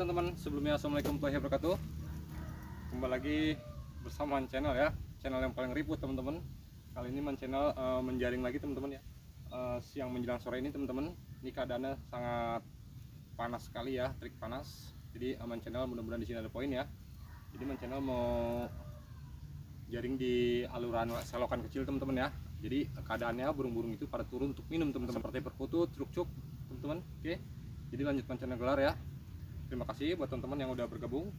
teman-teman, sebelumnya Assalamualaikum warahmatullahi wabarakatuh. Kembali lagi bersama Channel ya. Channel yang paling ribut teman-teman. Kali ini Man Channel uh, menjaring lagi teman-teman ya. Uh, Siang menjelang sore ini teman-teman Ini keadaannya sangat panas sekali ya, trik panas. Jadi uh, Channel mudah-mudahan di sini ada poin ya. Jadi Man Channel mau jaring di aluran selokan kecil teman-teman ya. Jadi keadaannya burung-burung itu pada turun untuk minum teman-teman. Seperti perkutut, truk-truk teman-teman. Oke. Jadi lanjut Man Channel gelar ya terima kasih buat teman-teman yang udah bergabung.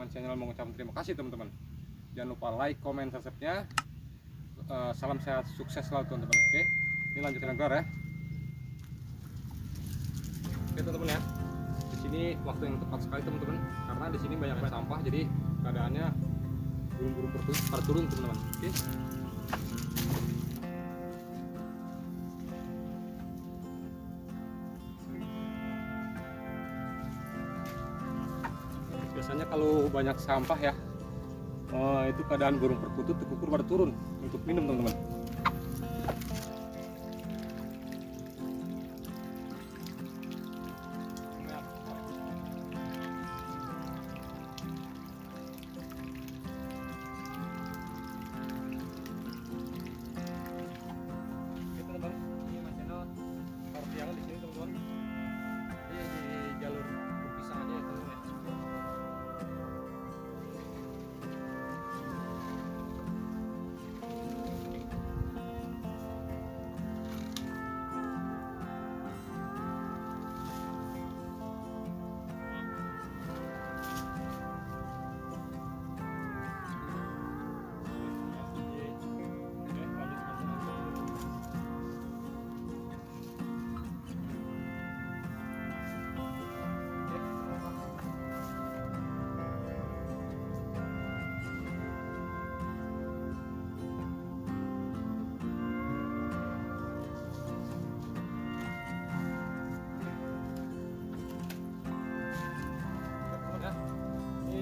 Man Channel mengucapkan terima kasih teman-teman. Jangan lupa like, comment, subscribe-nya. Uh, salam sehat, sukses selalu teman-teman. Oke ini lanjut Channel gelar ya. Oke teman-teman ya. Di sini waktu yang tepat sekali teman-teman. Karena di sini banyak sampah jadi keadaannya burung-burung perturun, perturun teman-teman. Oke. biasanya banyak sampah ya. Uh, itu keadaan burung perkutut kukur pada turun untuk minum teman-teman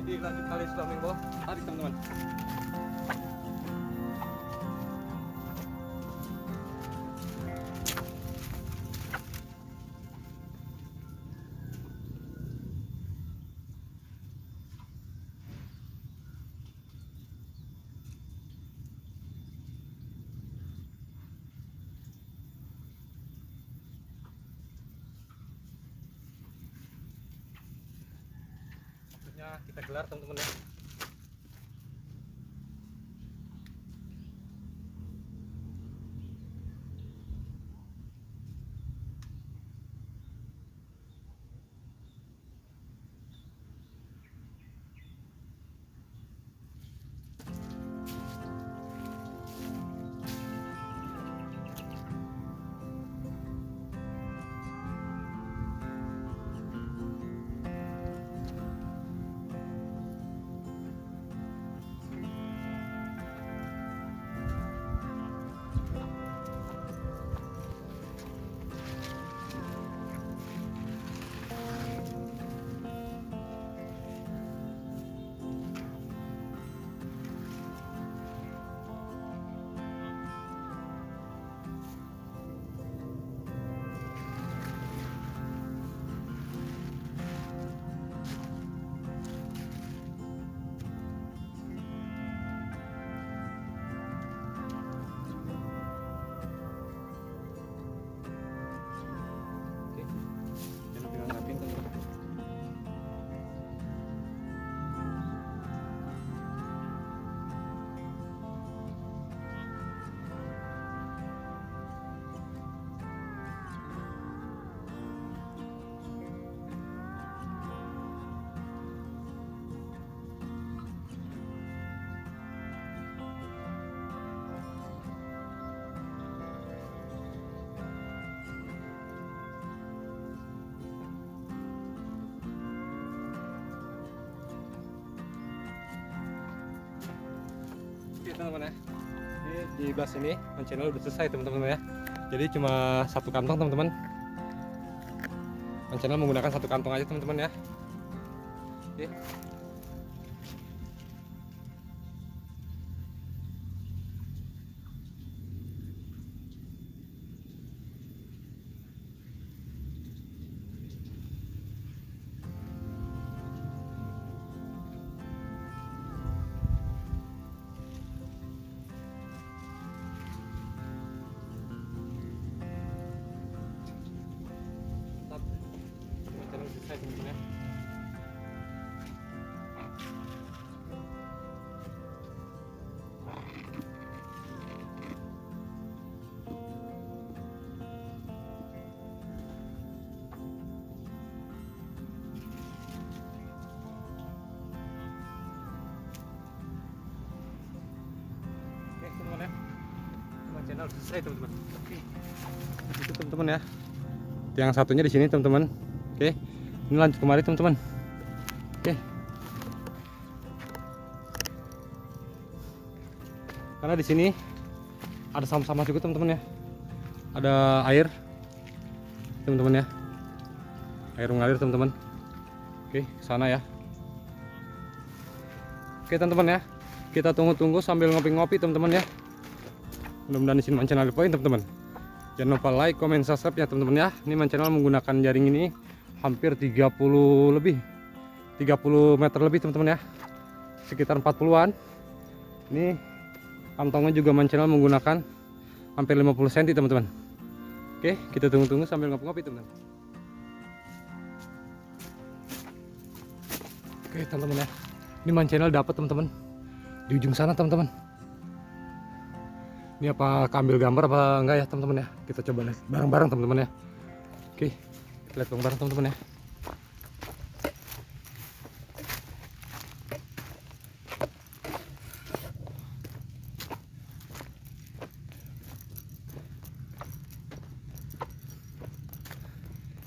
Ini dilanjut kali flamingo. Tarik teman-teman. Kita gelar teman-teman ya. Teman-teman ya. Ini di belah sini Man channel udah selesai teman-teman ya. Jadi cuma satu kantong teman-teman. Man channel menggunakan satu kantong aja teman-teman ya. Oke. Selesai teman-teman. Oke. Itu teman-teman ya. Yang satunya di sini teman-teman. Oke. Ini lanjut kemari teman-teman. Oke. Karena di sini ada sama-sama juga teman-teman ya. Ada air. Teman-teman ya. Air mengalir teman-teman. Oke sana ya. Oke teman-teman ya. Kita tunggu-tunggu sambil ngopi-ngopi teman-teman ya mudah-mudahan di sini Man Channel Point teman-teman. Jangan lupa like, comment, subscribe ya teman-teman ya. Ini Man Channel menggunakan jaring ini hampir 30 lebih 30 meter lebih teman-teman ya. Sekitar 40-an ini kantongnya juga Man Channel menggunakan hampir 50 cm teman-teman. Oke kita tunggu-tunggu sambil ngopi-ngopi teman-teman. Oke teman-teman ya. Ini Man Channel dapat teman-teman di ujung sana teman-teman ini apa ambil gambar apa enggak ya teman-teman ya kita coba lihat bareng-bareng teman-teman ya oke kita lihat bareng-bareng teman-teman ya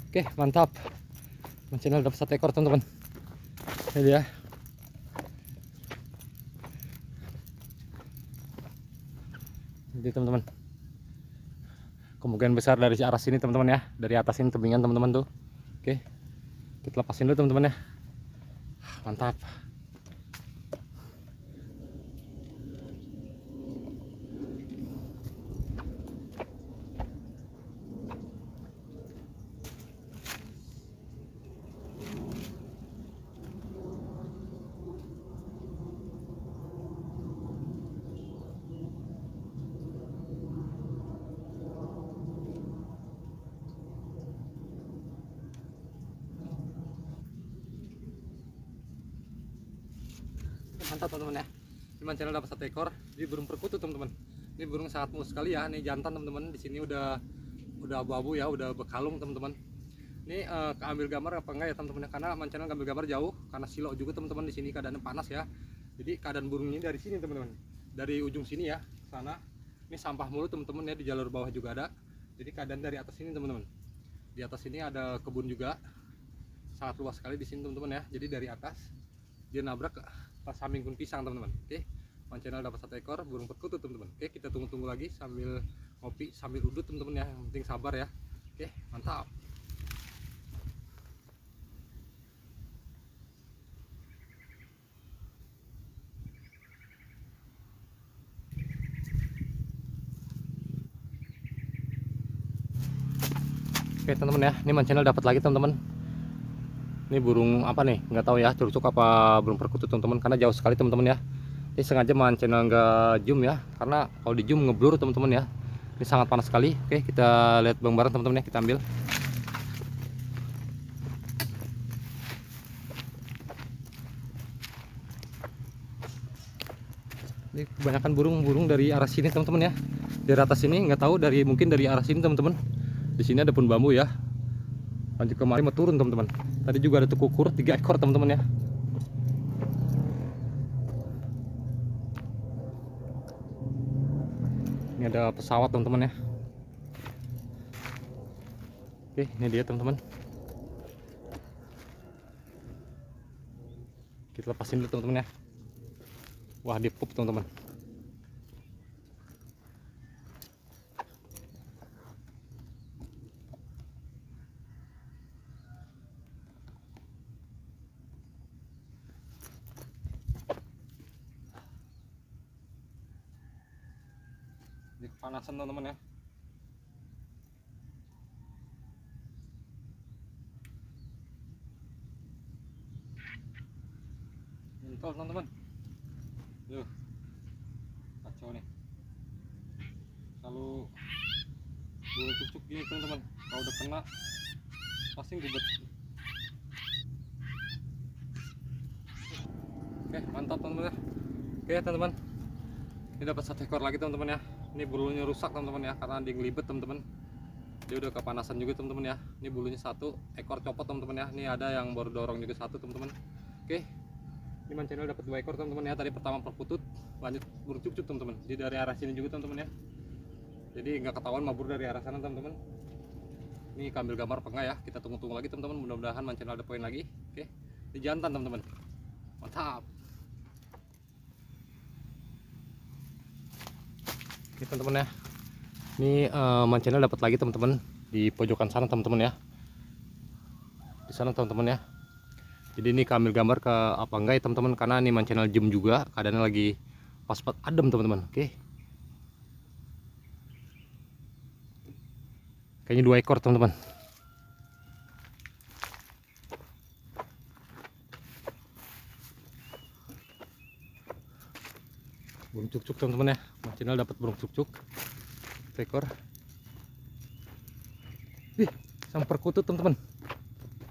Oke, mantap. Channel dapat satu ekor, teman-teman. Ini dia. Jadi teman-teman. Kemungkinan besar dari arah sini teman-teman ya. Dari atas ini tebingan teman-teman tuh. Oke. Kita lepasin dulu teman-teman ya. Mantap. Mantap teman-teman ya. Cuman channel dapat satu ekor di burung perkutut teman-teman. Ini burung sangat mulus sekali ya. Ini jantan teman-teman. Di sini udah udah abu-abu ya udah bekalung teman-teman. Ini uh, keambil gambar apa enggak ya teman-teman ya? karena mancanel ngambil gambar jauh karena silo juga teman-teman di sini keadaannya panas ya. Jadi keadaan burung ini dari sini teman-teman. Dari ujung sini ya sana. Ini sampah mulu teman-teman ya. Di jalur bawah juga ada. Jadi keadaan dari atas ini teman-teman. Di atas ini ada kebun juga. Sangat luas sekali di sini teman-teman ya. Jadi dari atas dia nabrak pas samping pisang teman-teman. Oke Man channel dapat satu ekor burung perkutut teman-teman. Oke kita tunggu-tunggu lagi sambil ngopi sambil udut teman-teman ya. Yang penting sabar ya. Oke mantap. Oke teman-teman ya, ini Man channel dapat lagi teman-teman. Ini burung apa nih? Nggak tahu ya, curcuk apa burung perkutut teman-teman karena jauh sekali teman-teman ya. Ini sengaja Man channel nggak zoom ya, karena kalau di zoom ngeblur teman-teman ya. Ini sangat panas sekali. Oke, kita lihat bareng-bareng teman-teman ya, kita ambil. Ini kebanyakan burung-burung dari arah sini teman-teman ya. Dari atas sini nggak tahu dari mungkin dari arah sini teman-teman di sini ada pun bambu ya lanjut kemarin mau turun teman-teman. Tadi juga ada tukukur tiga ekor teman-teman ya. Ini ada pesawat teman-teman ya. Oke ini dia teman-teman. Kita lepasin dulu teman-teman ya. Wah di pup teman-teman di kepanasan teman-teman ya. Mantap teman-teman. Yuk Kacau nih. Selalu Bulu cucuk gini teman-teman. Kalau udah kena Pasti gubet. Oke mantap teman-teman ya. Oke teman-teman. Ini dapat satu ekor lagi teman-teman ya Ini bulunya rusak teman-teman ya Karena dia ngelibet teman-teman. Dia udah kepanasan juga teman-teman ya. Ini bulunya satu ekor copot teman-teman ya. Ini ada yang baru dorong juga satu teman-teman. Oke. Ini channel dapat dua ekor teman-teman ya. Tadi pertama perkutut lanjut burung cucuk teman-teman. Jadi dari arah sini juga teman-teman ya. Jadi nggak ketahuan mabur dari arah sana teman-teman. Ini kambil gambar apa enggak ya. Kita tunggu-tunggu lagi teman-teman. Mudah-mudahan mancanel ada poin lagi. Oke. Ini jantan teman-teman. Mantap Oke teman-teman ya. Ini uh, mancanel dapat lagi teman-teman di pojokan sana teman-teman ya. Di sana teman-teman ya. Jadi ini kami gambar ke apa enggak ya teman-teman karena ini mancanel jam juga keadaannya lagi pas-pas adem teman-teman. Oke. Kayaknya dua ekor teman-teman. burung cuk-cuk teman-teman ya Mas channel dapat burung cuk-cuk. Ekor Wih, sama perkutut teman-teman.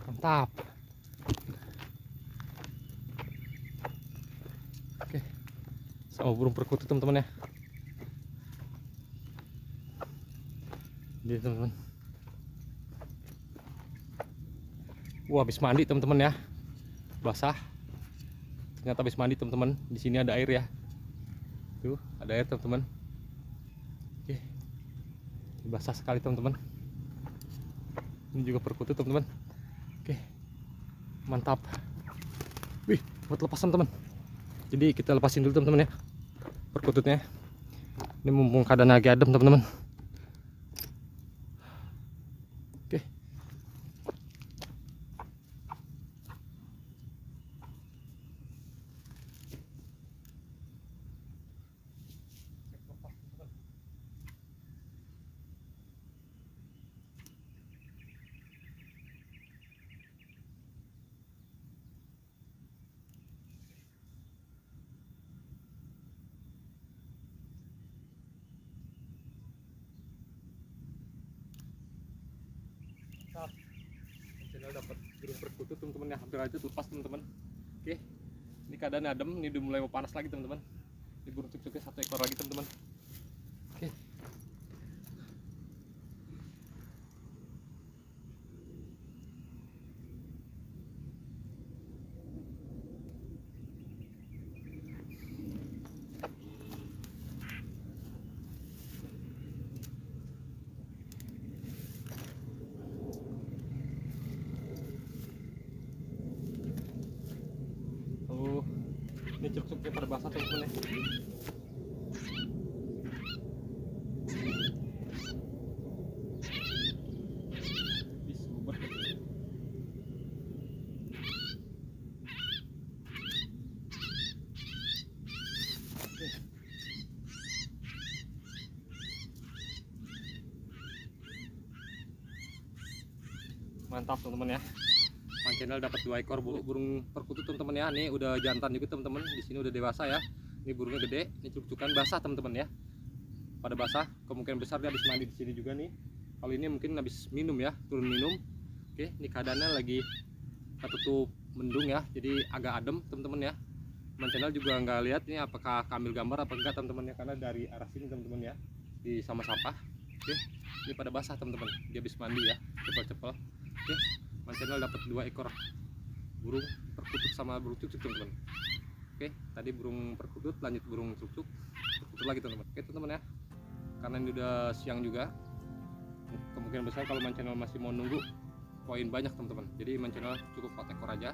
Mantap. Oke. Sama burung perkutut teman-teman ya. Ini teman-teman. Wah habis mandi teman-teman ya. Basah. Ternyata habis mandi teman-teman di sini ada air ya ada air teman-teman? Oke. Basah sekali teman-teman. Ini juga perkutut teman-teman. Oke. Mantap. Wih buat lepasan teman. Jadi kita lepasin dulu teman-teman ya perkututnya. Ini mumpung keadaan lagi adem teman-teman channel dapat burung perkutut teman-teman ya hampir aja lepas teman-teman oke ini keadaan adem ini udah mulai mau panas lagi teman-teman ini burung cuk-cuknya satu ekor lagi teman-teman oke Oh, ya. Bis, bubur. Oke. Mantap teman-teman ya. Channel dapat dua ekor burung, burung perkutut teman-teman ya. Ini udah jantan juga teman-teman. Di sini udah dewasa ya. Ini burungnya gede, ini cuk-cukan basah teman-teman ya. Pada basah, kemungkinan besar dia habis mandi di sini juga nih. Kalau ini mungkin habis minum ya, turun minum. Oke, ini keadaannya lagi ketutup mendung ya. Jadi agak adem teman-teman ya. Mang channel juga nggak lihat ini apakah kambil gambar apa enggak teman-teman ya karena dari arah sini teman-teman ya di sama sampah. Oke, ini pada basah teman-teman. Dia habis mandi ya, cepel-cepel. Oke, Mang channel dapat dua ekor burung perkutut sama burung cucuk teman-teman. Oke, tadi burung perkutut lanjut burung cucuk, perkutut lagi teman-teman. Oke teman-teman ya, karena ini udah siang juga, kemungkinan besar kalau Mang channel masih mau nunggu poin banyak teman-teman. Jadi Mang channel cukup 4 ekor aja,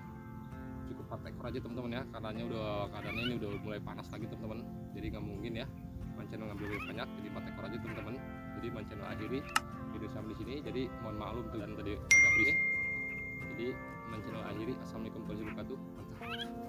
cukup 4 ekor aja teman-teman ya, karena udah keadaannya ini udah mulai panas lagi teman-teman. Jadi nggak mungkin ya, Mang channel ngambil lebih banyak, jadi 4 ekor aja teman-teman. Jadi Mang channel akhiri video sampai di sini. Jadi mohon maklum dan tadi agak berisik. Jadi channel akhiri. Assalamualaikum warahmatullahi wabarakatuh.